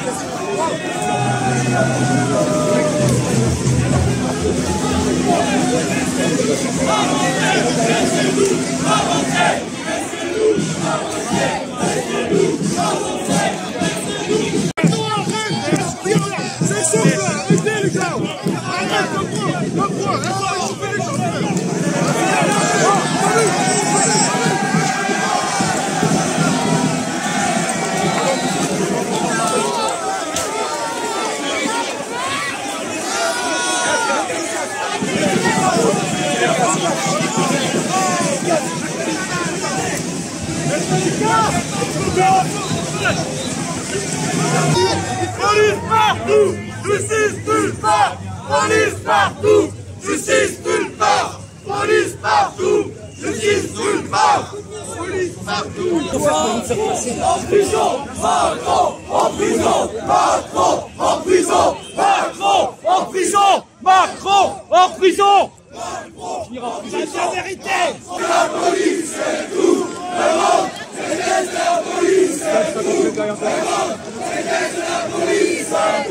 Vamos, Brasil! Vamos, Brasil! Police partout Justice nulle part Police partout Justice nulle part Police partout Justice nulle part Police partout En prison Macron En prison Macron Vamos!